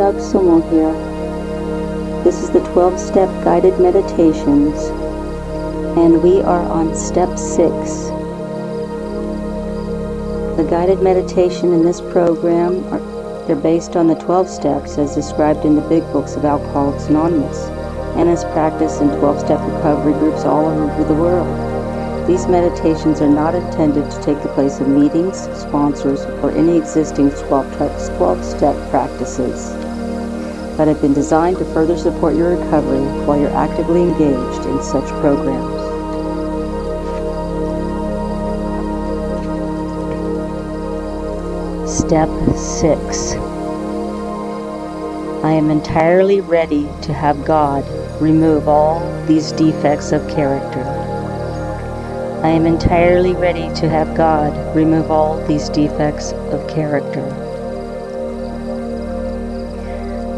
Tsomo here. This is the 12 step guided meditations, and we are on step 6. The guided meditation in this program are they're based on the 12 steps as described in the big books of Alcoholics Anonymous and as practiced in 12 step recovery groups all over the world. These meditations are not intended to take the place of meetings, sponsors, or any existing 12 step practices, but have been designed to further support your recovery while you're actively engaged in such programs. Step 6 I am entirely ready to have God remove all these defects of character. I am entirely ready to have God remove all these defects of character.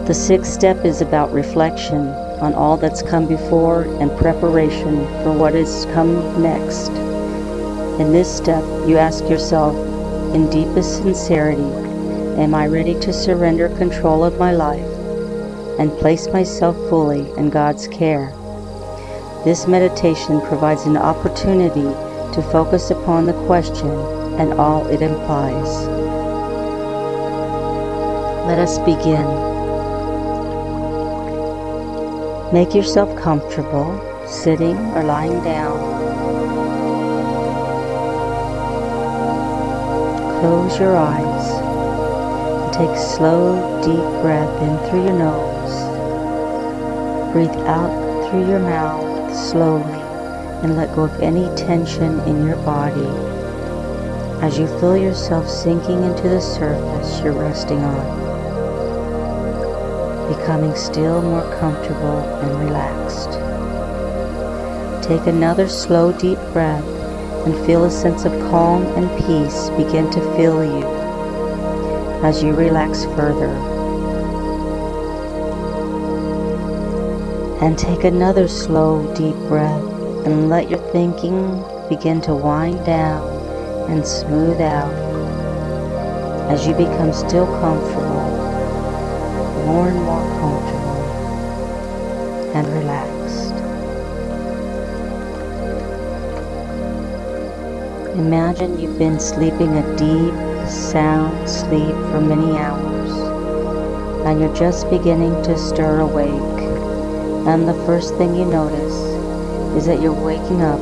The sixth step is about reflection on all that's come before and preparation for what is come next. In this step, you ask yourself, in deepest sincerity, am I ready to surrender control of my life and place myself fully in God's care? This meditation provides an opportunity to focus upon the question and all it implies. Let us begin. Make yourself comfortable, sitting or lying down. Close your eyes and take slow, deep breath in through your nose. Breathe out through your mouth slowly and let go of any tension in your body as you feel yourself sinking into the surface you're resting on, becoming still more comfortable and relaxed. Take another slow, deep breath and feel a sense of calm and peace begin to fill you as you relax further. And take another slow, deep breath and let your thinking begin to wind down and smooth out as you become still comfortable, more and more comfortable and relaxed. Imagine you've been sleeping a deep, sound sleep for many hours and you're just beginning to stir awake and the first thing you notice is that you're waking up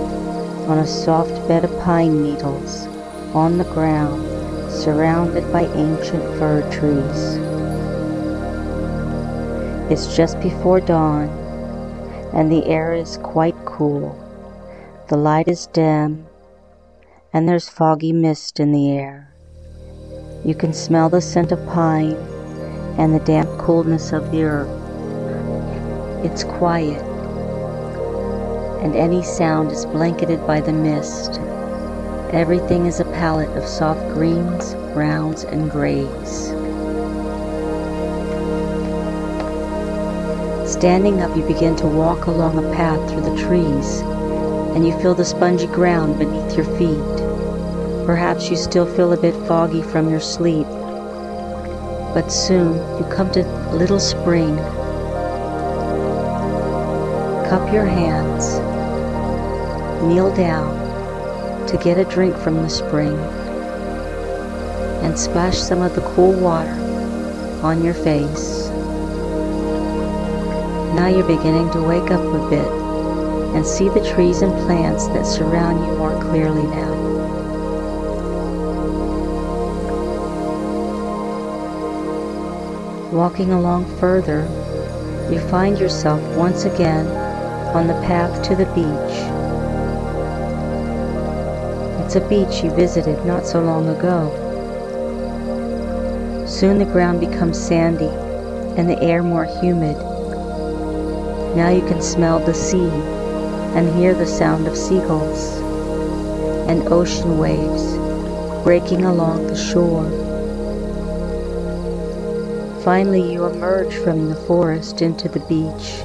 on a soft bed of pine needles on the ground surrounded by ancient fir trees. It's just before dawn and the air is quite cool. The light is dim and there's foggy mist in the air. You can smell the scent of pine and the damp coolness of the earth. It's quiet, and any sound is blanketed by the mist. Everything is a palette of soft greens, browns, and grays. Standing up, you begin to walk along a path through the trees, and you feel the spongy ground beneath your feet. Perhaps you still feel a bit foggy from your sleep, but soon you come to a little spring cup your hands, kneel down to get a drink from the spring, and splash some of the cool water on your face. Now you're beginning to wake up a bit and see the trees and plants that surround you more clearly now. Walking along further, you find yourself once again on the path to the beach. It's a beach you visited not so long ago. Soon the ground becomes sandy and the air more humid. Now you can smell the sea and hear the sound of seagulls and ocean waves breaking along the shore. Finally, you emerge from the forest into the beach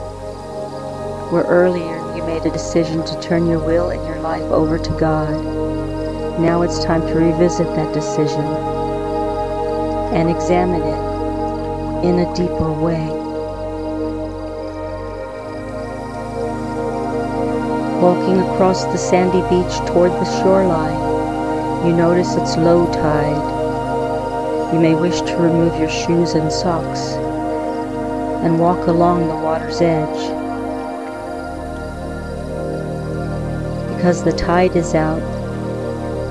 where earlier you made a decision to turn your will and your life over to God. Now it's time to revisit that decision and examine it in a deeper way. Walking across the sandy beach toward the shoreline, you notice it's low tide. You may wish to remove your shoes and socks and walk along the water's edge. Because the tide is out,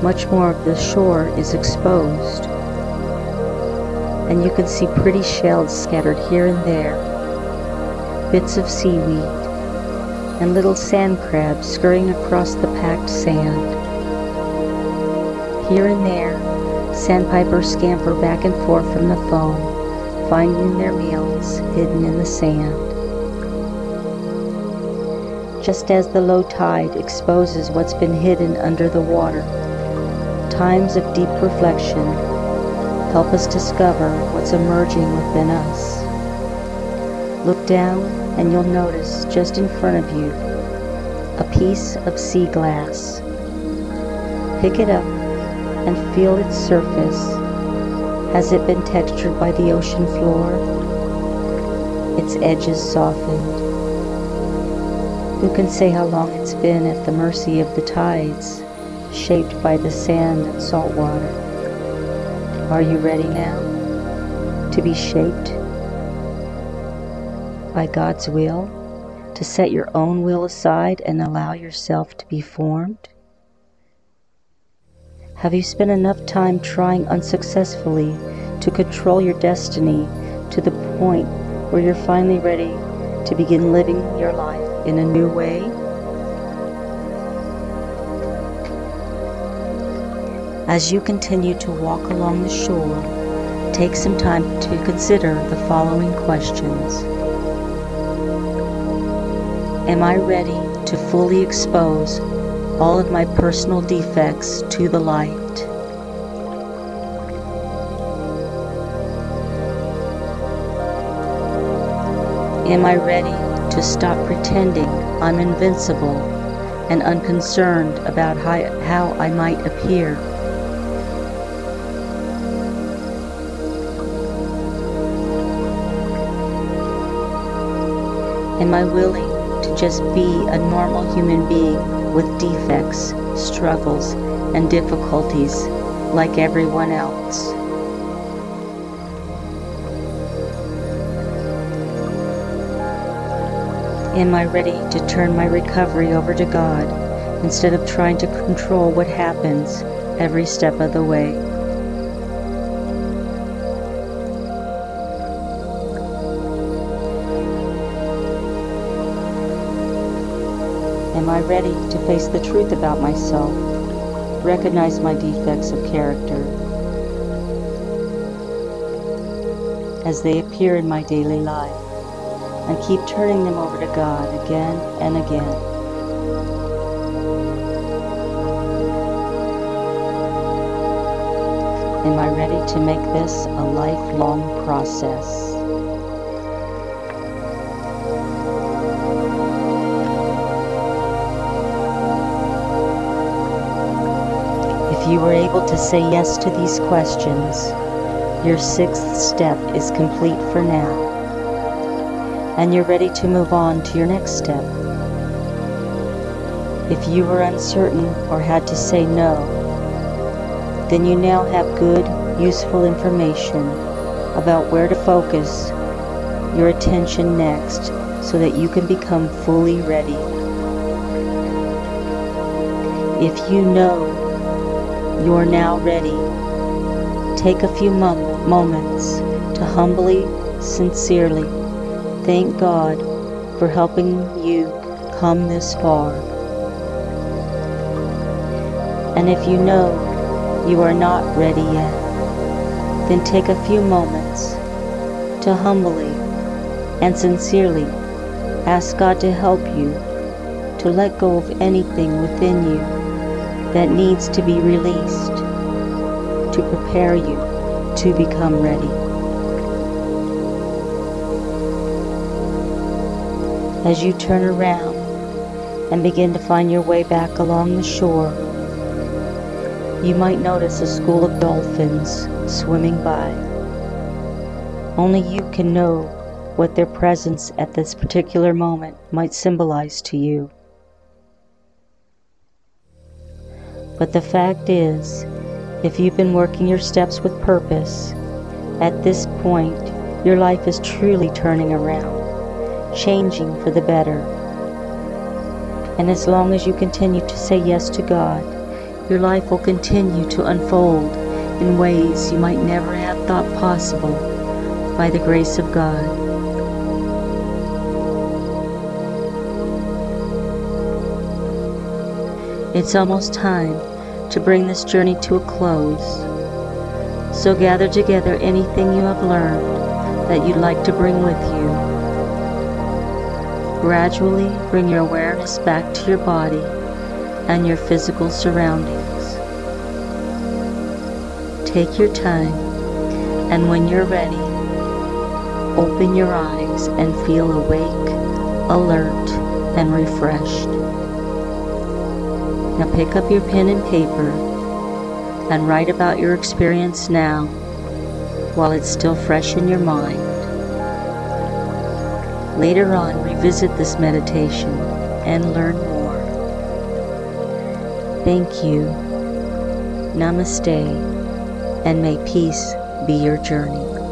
much more of the shore is exposed, and you can see pretty shells scattered here and there, bits of seaweed, and little sand crabs scurrying across the packed sand. Here and there, sandpipers scamper back and forth from the foam, finding their meals hidden in the sand. Just as the low tide exposes what's been hidden under the water, times of deep reflection help us discover what's emerging within us. Look down and you'll notice just in front of you a piece of sea glass. Pick it up and feel its surface. Has it been textured by the ocean floor? Its edges softened? Who can say how long it's been at the mercy of the tides? shaped by the sand and salt water. Are you ready now to be shaped by God's will, to set your own will aside and allow yourself to be formed? Have you spent enough time trying unsuccessfully to control your destiny to the point where you're finally ready to begin living your life in a new way? As you continue to walk along the shore, take some time to consider the following questions. Am I ready to fully expose all of my personal defects to the light? Am I ready to stop pretending I'm invincible and unconcerned about how I might appear? Am I willing to just be a normal human being with defects, struggles, and difficulties like everyone else? Am I ready to turn my recovery over to God instead of trying to control what happens every step of the way? Am I ready to face the truth about myself, recognize my defects of character as they appear in my daily life, and keep turning them over to God again and again? Am I ready to make this a lifelong process? You were able to say yes to these questions, your sixth step is complete for now, and you're ready to move on to your next step. If you were uncertain or had to say no, then you now have good, useful information about where to focus your attention next so that you can become fully ready. If you know you are now ready. Take a few mom- moments to humbly, sincerely thank God for helping you come this far. And if you know you are not ready yet, then take a few moments to humbly and sincerely ask God to help you to let go of anything within you that needs to be released to prepare you to become ready. As you turn around and begin to find your way back along the shore, you might notice a school of dolphins swimming by. Only you can know what their presence at this particular moment might symbolize to you. But the fact is, if you've been working your steps with purpose, at this point your life is truly turning around, changing for the better. And as long as you continue to say yes to God, your life will continue to unfold in ways you might never have thought possible by the grace of God. It's almost time to bring this journey to a close. So gather together anything you have learned that you'd like to bring with you. Gradually bring your awareness back to your body and your physical surroundings. Take your time, and when you're ready, open your eyes and feel awake, alert, and refreshed. Now pick up your pen and paper and write about your experience now while it's still fresh in your mind. Later on, revisit this meditation and learn more. Thank you. Namaste, and may peace be your journey.